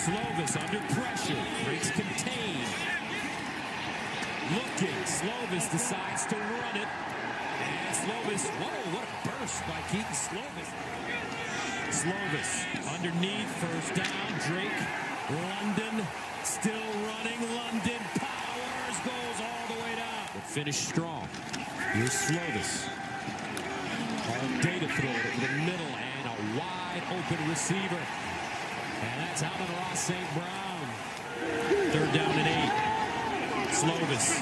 Slovis under pressure. Breaks contain. Looking. Slovis decides to run it. And Slovis, whoa, what a burst by Kedon Slovis. Slovis underneath, first down. Drake, London, still running. London powers, goes all the way down. But finished strong. Here's Slovis. All data throw it over the middle and a wide open receiver. And that's Alvin Ross St. Brown. Third down and eight. Slovis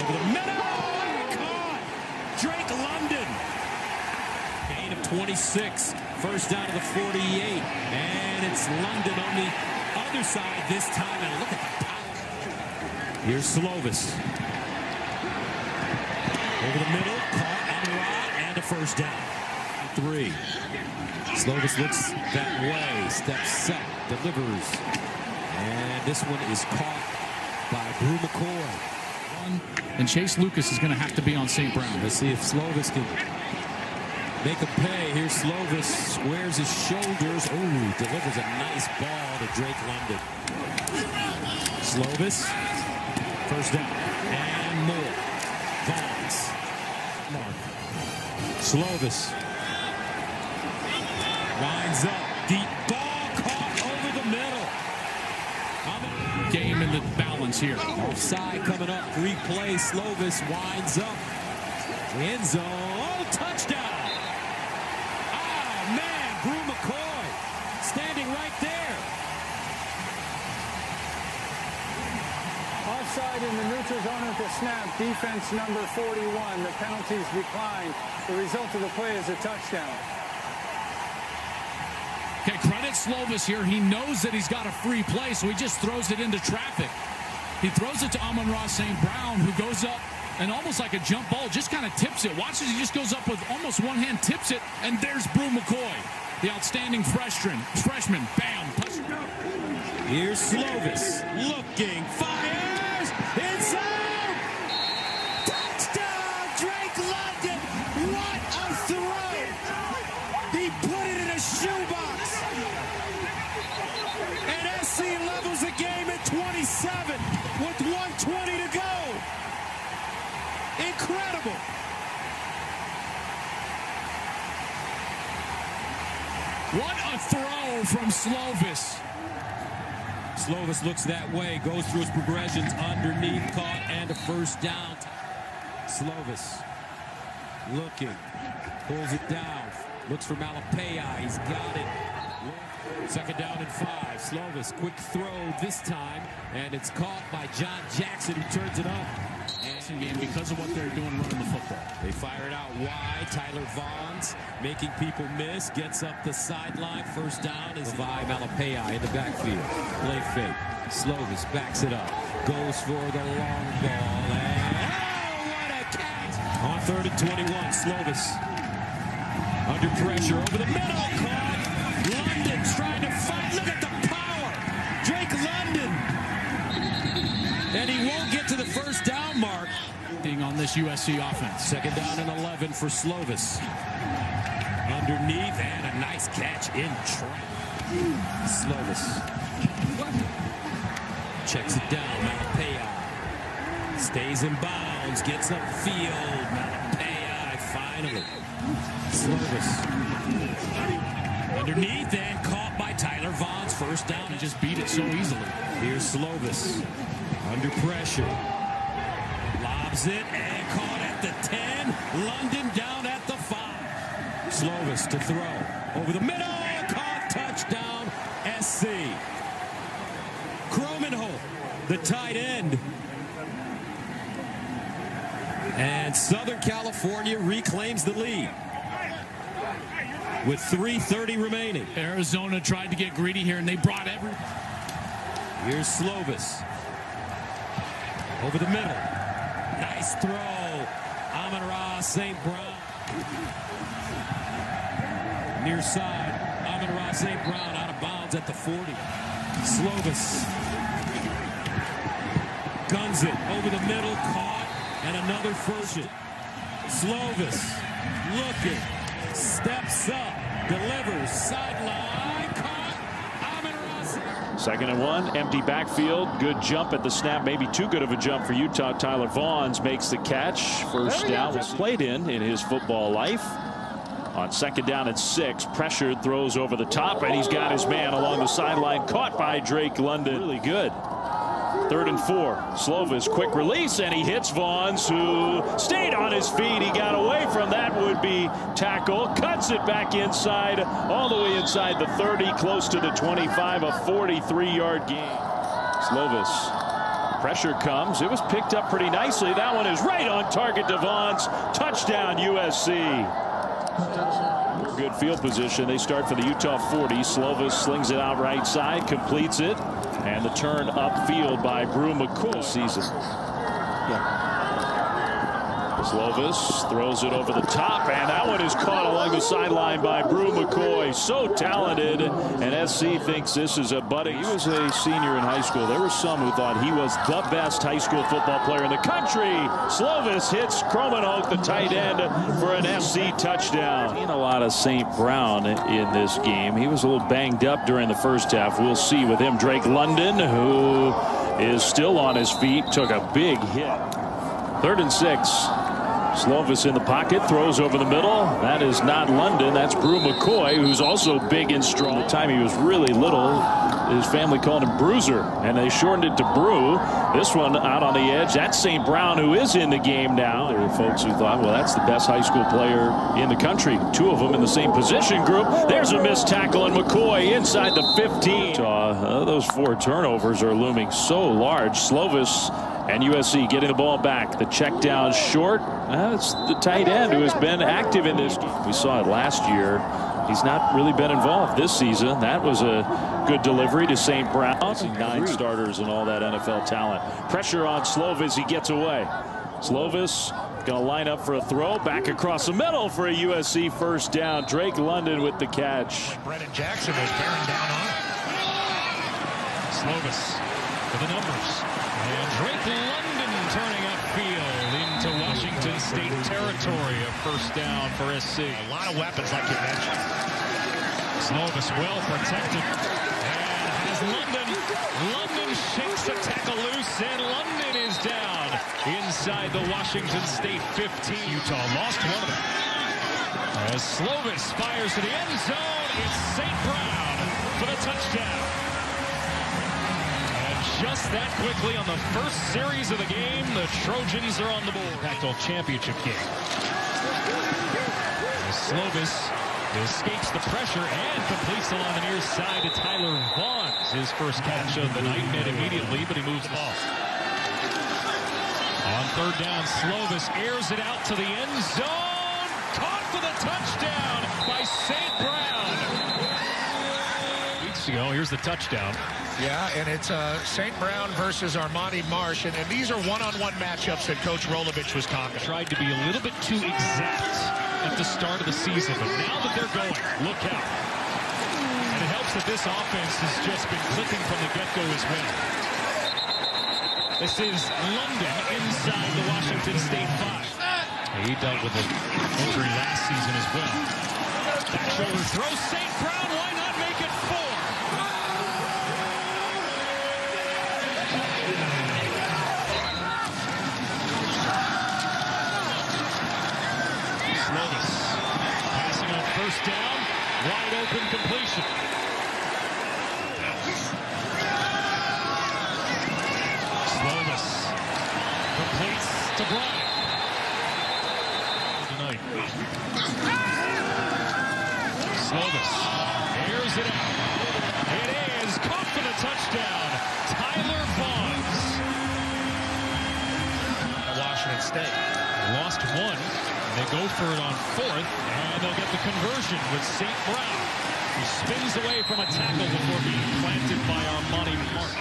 over the middle. Caught. Drake London. Gain of 26. First down to the 48. And it's London on the other side this time. And look at the power. Here's Slovis. Over the middle. Caught on the. And a first down. Three. Slovis looks that way. Steps up. Delivers. And this one is caught by Bru McCoy. And Chase Lucas is going to have to be on St. Brown. Let's see if Slovis can make a pay. Here's Slovis, squares his shoulders. Ooh, delivers a nice ball to Drake London. Slovis, first down, and more. Vaughns. Mark. Slovis. Winds up, deep ball caught over the middle. Game in the balance here. Offside coming up, free play. Slovis winds up. End zone, oh, touchdown. Oh, man, Bru McCoy standing right there. Offside in the neutral zone at the snap. Defense number 41. The penalties declined. The result of the play is a touchdown. Slovis here. He knows that he's got a free play, so he just throws it into traffic. He throws it to Amon-Ra St. Brown, who goes up and almost like a jump ball, just kind of tips it. Watch as he just goes up with almost one hand, tips it, and there's Bru McCoy, the outstanding freshman. Freshman, bam. Here's Slovis looking, fires, inside, 20 to go. Incredible. What a throw from Slovis. Slovis looks that way, goes through his progressions underneath, caught, and a first down. Slovis looking, pulls it down, looks for Malepeai. He's got it. Second down and five. Slovis, quick throw this time, and it's caught by John Jackson, who turns it up. And game because of what they're doing running the football. They fire it out wide. Tyler Vaughns making people miss. Gets up the sideline. First down is Vavae Malepeai in the backfield. Play fake. Slovis backs it up. Goes for the long ball. And oh, what a catch! On third and 21, Slovis under pressure over the middle. On this USC offense. Second down and 11 for Slovis. Underneath and a nice catch in trap. Slovis. Checks it down. Malepeai. Stays in bounds. Gets up upfield. Malepeai finally. Slovis. Underneath and caught by Tyler Vaughns. First down. He just beat it so easily. Here's Slovis. Under pressure. Lobs it and caught at the 10. London down at the 5. Slovis to throw. Over the middle. Caught. Touchdown. SC. Krommenhoek, the tight end. And Southern California reclaims the lead. With 3.30 remaining. Arizona tried to get greedy here, and they brought every... Here's Slovis. Over the middle. Nice throw. Amon-Ra St. Brown. Near side. Amon-Ra St. Brown out of bounds at the 40. Slovis. Guns it. Over the middle. Caught. And another first. Slovis. Looking. Steps up. Delivers. Sideline. Second and one, empty backfield. Good jump at the snap. Maybe too good of a jump for Utah. Tyler Vaughns makes the catch. First down was played in in his football life. On second down at six, pressured, throws over the top, and he's got his man along the sideline, caught by Drake London. Really good. Third and four. Slovis, quick release, and he hits Vaughns, who stayed on his feet. He got away from that would-be tackle, cuts it back inside, all the way inside the 30, close to the 25, a 43-yard gain. Slovis, pressure comes. It was picked up pretty nicely. That one is right on target to Vaughns. Touchdown, USC. Good field position. They start for the Utah 40. Slovis slings it out right side, completes it, and the turn upfield by Bru McCoy season. Yeah. Slovis throws it over the top, and that one is caught along the sideline by Bru McCoy. So talented, and SC thinks this is a budding. He was a senior in high school. There were some who thought he was the best high school football player in the country. Slovis hits Krommenhoek, the tight end, for an SC touchdown. Seen a lot of St. Brown in this game. He was a little banged up during the first half. We'll see with him. Drake London, who is still on his feet, took a big hit. Third and six. Slovis in the pocket, throws over the middle. That is not London. That's Bru McCoy, who's also big and strong. The time he was really little, his family called him Bruiser, and they shortened it to Bru. This one out on the edge. That's St. Brown, who is in the game now. There were folks who thought, well, that's the best high school player in the country. Two of them in the same position group. There's a missed tackle, and McCoy inside the 15. Uh, those four turnovers are looming so large. Slovis and USC getting the ball back. The check down short. That's the tight end who has been active in this. We saw it last year. He's not really been involved this season. That was a good delivery to St. Brown. Nine starters and all that NFL talent. Pressure on Slovis. He gets away. Slovis going to line up for a throw. Back across the middle for a USC first down. Drake London with the catch. Brennan Jackson was bearing down on Slovis the numbers. And Drake London turning upfield into Washington State territory. A first down for SC. A lot of weapons, like you mentioned. Slovis well protected. And has London. London shakes the tackle loose, and London is down inside the Washington State 15. Utah lost one of them. As Slovis fires to the end zone, it's St. Brown for the touchdown that quickly on the first series of the game. The Trojans are on the board. Pac-12 championship game. Slovis escapes the pressure and completes along the near side to Tyler Vaughns. His first catch of the night, net immediately, but he moves the ball. On third down, Slovis airs it out to the end zone. Caught for the touchdown by St. Brown. Ago, here's the touchdown. Yeah, and it's uh, St. Brown versus Armani Marsh, and, and these are one-on-one -on -one matchups that Coach Rolovich was talking. Tried to be a little bit too exact at the start of the season, but now that they're going, look out. And it helps that this offense has just been clicking from the get-go as well. This is London inside the Washington State 5. He dealt with an injury last season as well. Back shoulder throw, St. Brown, why not make it four? first down. Wide open completion. Slovis completes to Bryant. Tonight. Slovis airs it out. It is caught for the touchdown. Tyler Vaughns. Washington State. Lost one. They go for it on fourth, and they'll get the conversion with St. Brown, who spins away from a tackle before being planted by Armani Marsh.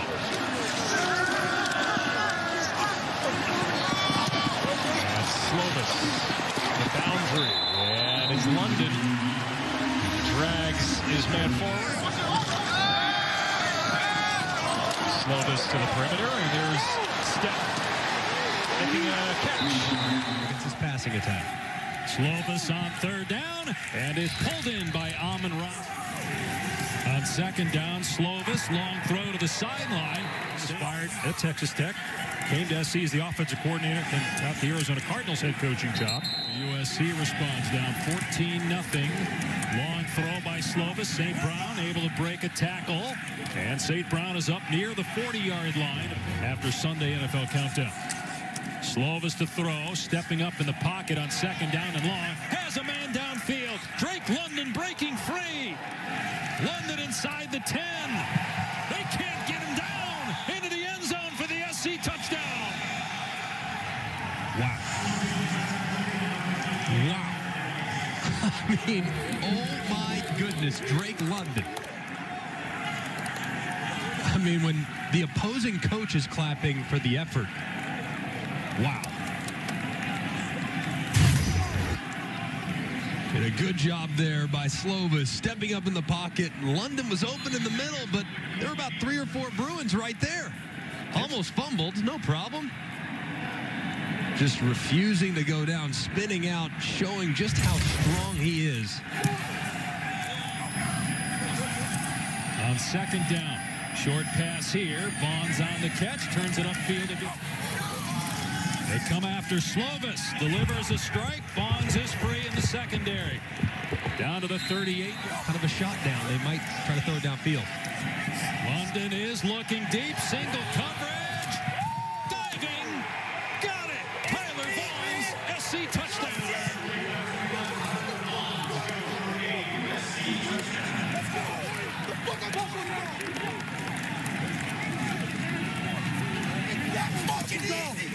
That's Slovis, the boundary, and it's London. Drags his man forward. Slovis to the perimeter, and there's Steph making a catch. It's his passing attack. Slovis on third down, and it's pulled in by Amon Ra. On second down, Slovis, long throw to the sideline. Inspired at Texas Tech. Came to SC as the offensive coordinator and got the Arizona Cardinals head coaching job. USC responds down 14 nothing. Long throw by Slovis. St. Brown able to break a tackle. And St. Brown is up near the 40-yard line after Sunday NFL countdown. Slovis to throw, stepping up in the pocket on second down and long. Has a man downfield. Drake London breaking free. London inside the 10. They can't get him down into the end zone for the SC touchdown. Wow. Wow. I mean, oh my goodness, Drake London. I mean, when the opposing coach is clapping for the effort, wow. And a good job there by Slovis, stepping up in the pocket. London was open in the middle, but there were about three or four Bruins right there. Almost fumbled, no problem. Just refusing to go down, spinning out, showing just how strong he is. On second down, short pass here. Vaughns on the catch, turns it upfield. They come after Slovis, delivers a strike. Vaughns is free in the secondary. Down to the 38. Kind of a shot down. They might try to throw it downfield. London is looking deep, single coverage.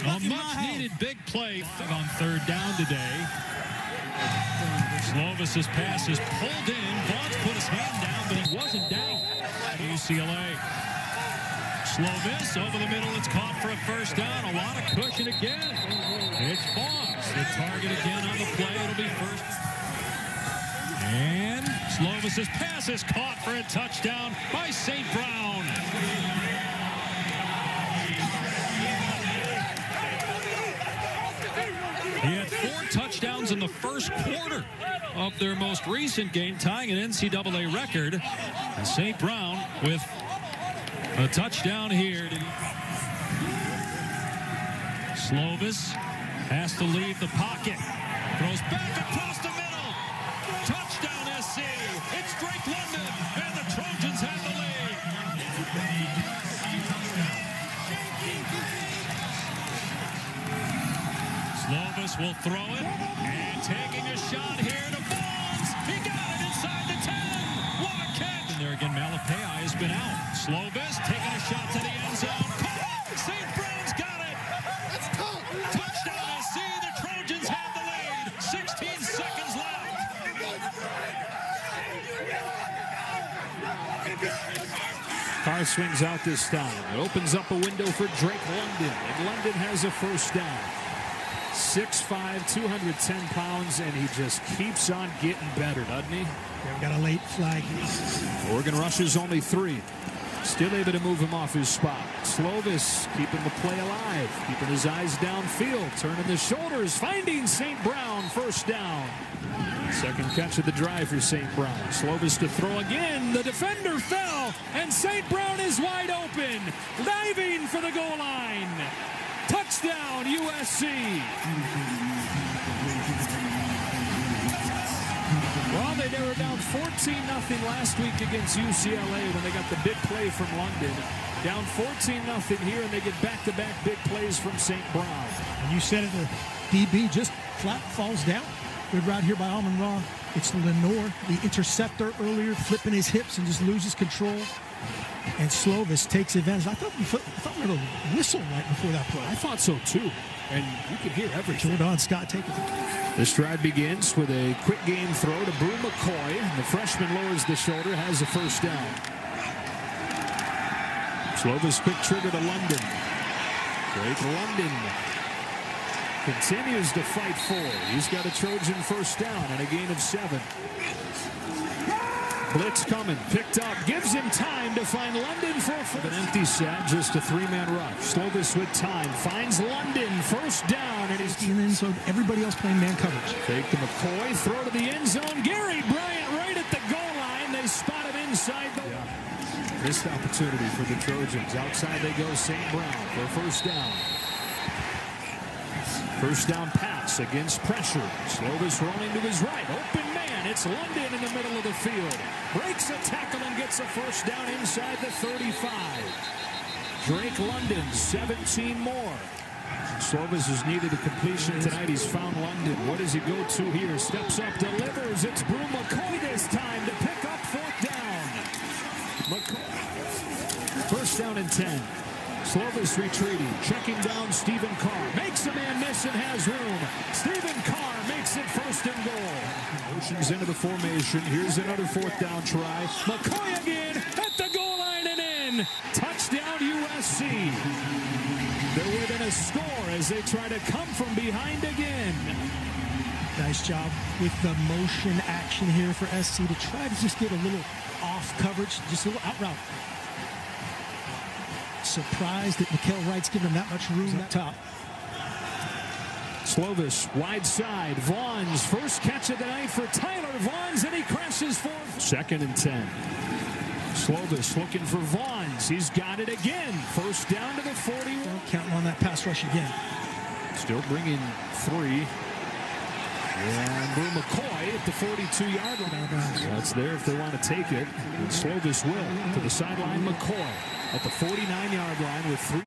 A much-needed big play on third down today. Slovis's pass is pulled in. Vaughns put his hand down, but he wasn't down. UCLA. Slovis over the middle. It's caught for a first down. A lot of cushion again. It's Vaughns. The target again on the play. It'll be first. And Slovis's pass is caught for a touchdown by St. Brown. Touchdowns in the first quarter of their most recent game, tying an NCAA record. And St. Brown with a touchdown here. Slovis has to leave the pocket. Throws back across Slovis will throw it, and taking a shot here to Vaughns. He got it inside the 10. What a catch. And there again, Malepeai has been out. Slovis taking a shot to the end zone. Caught. St. Brown's got it. Touchdown SC. The Trojans have the lead. 16 seconds left. Carr swings out this time. It opens up a window for Drake London. And London has a first down. 6'5", 210 pounds, and he just keeps on getting better, doesn't he? They've got a late flag. Oregon rushes only three. Still able to move him off his spot. Slovis keeping the play alive, keeping his eyes downfield, turning the shoulders, finding St. Brown, first down. Second catch of the drive for St. Brown. Slovis to throw again. The defender fell, and St. Brown is wide open, diving for the goal line. Touchdown, USC. Well, they, were down 14-0 last week against UCLA when they got the big play from London. Down 14-0 here, and they get back-to-back -back big plays from St. Brown. And you said it, uh, the DB just flat falls down. Good route here by Amon Ra. It's Lenoir, the interceptor earlier, flipping his hips and just loses control. And Slovis takes advantage. I thought we, I thought we heard a whistle right before that play. I thought so too. And you can hear everything. Jordan Scott taking it. This drive begins with a quick game throw to Bru McCoy. The freshman lowers the shoulder, has a first down. Slovis quick trigger to London. Drake London continues to fight for. He's got a Trojan first down and a gain of seven. Blitz coming, picked up, gives him time to find London for an empty set, just a three-man rush. Slovis with time, finds London, first down, and he's in the end zone. Everybody else playing man coverage. Fake to McCoy, throw to the end zone. Gary Bryant right at the goal line. They spot him inside the. Yeah. Missed opportunity for the Trojans. Outside they go. St. Brown for first down. First down pass against pressure. Slovis rolling to his right. Open It's London in the middle of the field. Breaks a tackle and gets a first down inside the 35. Drake London, 17 more. Slovis has needed a completion tonight. He's found London. What does he go to here? Steps up, delivers. It's Bru McCoy this time to pick up fourth down. McCoy. First down and 10. Slovis retreating, checking down Stephen Carr. Makes a man miss and has room. Stephen Carr makes it first and goal. Motions into the formation. Here's another fourth down try. McCoy again at the goal line and in. Touchdown USC. They're within a score as they try to come from behind again. Nice job with the motion action here for SC to try to just get a little off coverage, just a little out route. Surprised that Mykael Wright's given him that much room up top. Slovis, wide side. Vaughn's first catch of the night for Tyler Vaughns, and he crashes for second and 10. Slovis looking for Vaughns. He's got it again. First down to the 41. Counting on that pass rush again. Still bringing three. And Bru McCoy at the 42-yard line. That's there if they want to take it. And Slovis will to the sideline. McCoy at the 49-yard line with three.